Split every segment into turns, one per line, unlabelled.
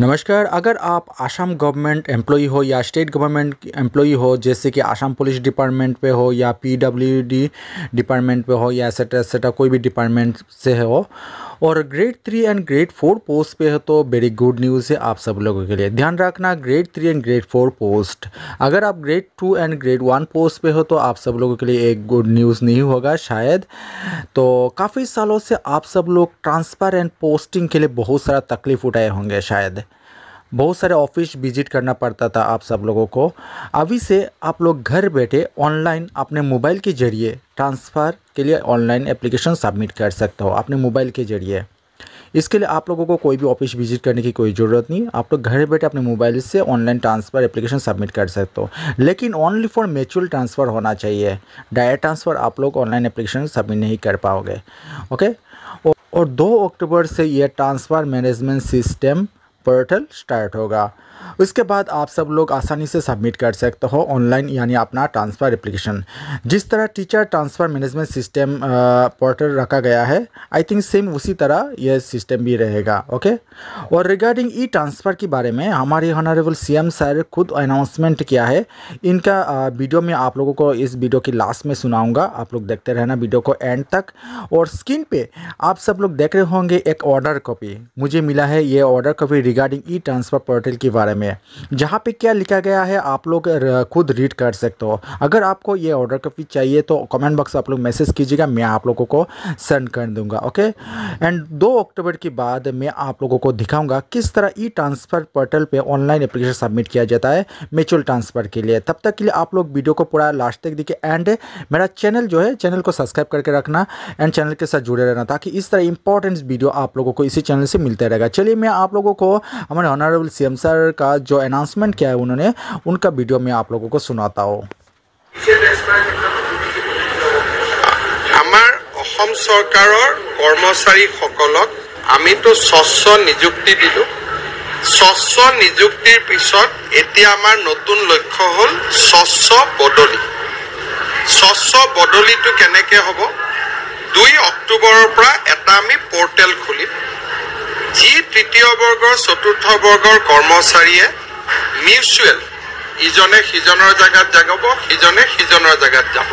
नमस्कार, अगर आप आसाम गवर्नमेंट एम्प्लॉई हो या स्टेट गवर्नमेंट एम्प्लॉई हो, जैसे कि आसाम पुलिस डिपार्टमेंट पे हो या पीडब्ल्यूडी डिपार्टमेंट पे हो या एसेट्रा एसेट्रा कोई भी डिपार्टमेंट से हो, और grade three and grade four post पे हो तो वेरी गुड न्यूज़ है आप सब लोगों के लिए। ध्यान रखना grade three and grade four post अगर आप grade two and grade one post पे हो तो आप सब लोगों के लिए एक गुड न्यूज़ नहीं होगा शायद। तो काफ़ी सालों से आप सब लोग ट्रांसफ़र एंड पोस्टिंग के लिए बहुत सारा तकलीफ़ उठाए होंगे शायद। बहुत सारे ऑफ़िस विज़िट करना पड़ता था आप सब लोगों को। अभी से आप लोग घर बैठे ऑनलाइन अपने मोबाइल के ज़रिए ट्रांसफ़र के लिए ऑनलाइन एप्लीकेशन सबमिट कर सकते हो अपने मोबाइल के ज़रिए। इसके लिए आप लोगों को कोई भी ऑफ़िस विज़िट करने की कोई ज़रूरत नहीं, आप लोग घर बैठे अपने मोबाइल से ऑनलाइन ट्रांसफ़र एप्लीकेशन सबमिट कर सकते हो। लेकिन ओनली फॉर म्यूचुअल ट्रांसफ़र होना चाहिए। डायरेक्ट ट्रांसफ़र आप लोग ऑनलाइन एप्लीकेशन सबमिट नहीं कर पाओगे। ओके और दो अक्टूबर से यह transfer management system portal start होगा। उसके बाद आप सब लोग आसानी से सबमिट कर सकते हो ऑनलाइन यानी अपना ट्रांसफ़र एप्लीकेशन जिस तरह teacher transfer management system portal रखा गया है आई थिंक सेम उसी तरह यह सिस्टम भी रहेगा ओके और रिगार्डिंग ई ट्रांसफ़र के बारे में, हमारे ऑनरेबल सीएम सर खुद अनाउंसमेंट किया है। इनका वीडियो में आप लोगों को इस वीडियो की लास्ट में सुनाऊँगा। आप लोग देखते रहना वीडियो को एंड तक। और स्क्रीन पर आप सब लोग देख रहे होंगे एक ऑर्डर कॉपी मुझे मिला है, ये order copy regarding e transfer portal के बारे में। जहाँ पे क्या लिखा गया है, आप लोग खुद रीड कर सकते हो। अगर आपको ये ऑर्डर कॉपी चाहिए तो कमेंट बॉक्स आप लोग मैसेज कीजिएगा, मैं आप लोगों को सेंड कर दूँगा ओके एंड दो अक्टूबर के बाद मैं आप लोगों को दिखाऊँगा, किस तरह ई ट्रांसफ़र पोर्टल पे ऑनलाइन एप्लीकेशन सबमिट किया जाता है म्यूचुअल ट्रांसफ़र के लिए। तब तक के लिए आप लोग वीडियो को पूरा लास्ट तक देखिए। एंड मेरा चैनल जो है चैनल को सब्सक्राइब करके रखना एंड चैनल के साथ जुड़े रहना, ताकि इस तरह इंपॉर्टेंट वीडियो आप लोगों को इसी चैनल से मिलते रहेगा। चलिए मैं आप लोगों को हमारे ऑनरेबल सी सर का जो अनाउंसमेंट किया है उन्होंने उनका वीडियो मैं आप लोगों को सुनाता हूँ
আমাৰ অসম চৰকাৰৰ কৰ্মচাৰীসকলক আমিতো স্বচ্ছ নিযুক্তি দিলোঁ স্বচ্ছ নিযুক্তিৰ পিছত এতিয়া আমাৰ নতুন লক্ষ্য হ'ল স্বচ্ছ বদলি স্বচ্ছ বদলিটো কেনেকৈ হ'ব দুই অক্টোবৰৰ পৰা এটা আমি পৰ্টেল খুলিম যি তৃতীয় বৰ্গৰ চতুৰ্থ বৰ্গৰ কৰ্মচাৰীয়ে মিউচুৱেল ইজনে সিজনৰ জেগাত যাব সিজনে সিজনৰ জেগাত যাব।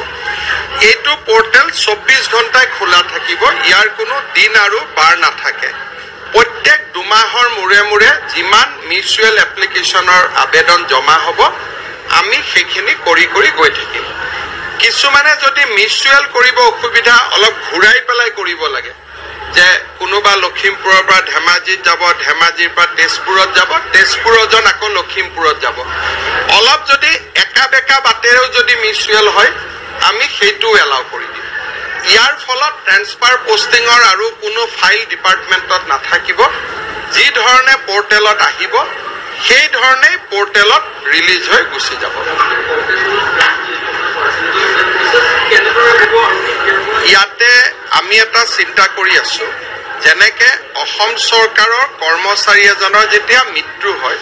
এইটো পৰ্টেল চৌব্বিছ ঘণ্টাই খোলা থাকিব ইয়াৰ কোনো দিন আৰু বাৰ নাথাকে। প্ৰত্যেক দুমাহৰ মূৰে মূৰে যিমান মিউচুৱেল এপ্লিকেশ্যনৰ আবেদন জমা হ'ব আমি সেইখিনি কৰি কৰি গৈ থাকিম। কিছুমানে যদি মিউচুৱেল কৰিব অসুবিধা অলপ ঘূৰাই পেলাই কৰিব লাগে। যে কোনোবা লখিমপুৰৰ পৰা ধেমাজিত যাব ধেমাজিৰ পৰা তেজপুৰত যাব তেজপুৰজন আকৌ লখিমপুৰত যাব। অলপ যদি একা বেকা বাটেৰেও যদি মিউচুৱেল হয় আমি সেইটোও এলাউ কৰি দিম। ইয়াৰ ফলত ট্ৰেন্সফাৰ পষ্টিঙৰ আৰু কোনো ফাইল ডিপাৰ্টমেণ্টত নাথাকিব। যি ধৰণে পৰ্টেলত আহিব সেই ধৰণেই পৰ্টেলত ৰিলিজ হৈ গুচি যাব। ইয়াতে আমি এটা চিন্তা কৰি আছো যেনেকে অসম চৰকাৰৰ কৰ্মচাৰী এজনৰ যেতিয়া মৃত্যু হয়